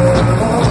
Música